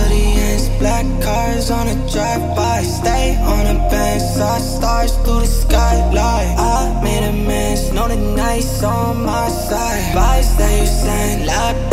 Nobody ends Black cars on a drive-by. Stay on a bench Saw stars through the skylight. I made amends Know the night's on my side. Vibes that you send Loud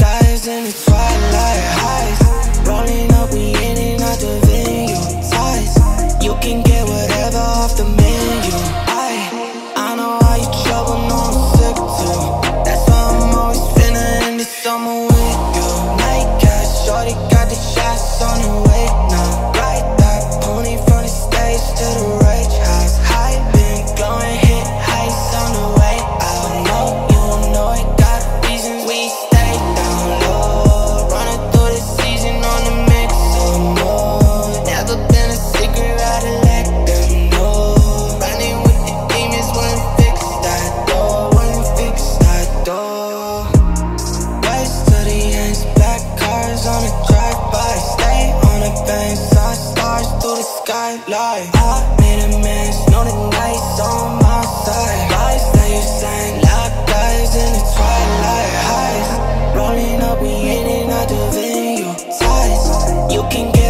like I made a mess, know night's on my side. Lies that you sang, like guys in the twilight. Highs Rolling up, we in and out the venue Ties, you can get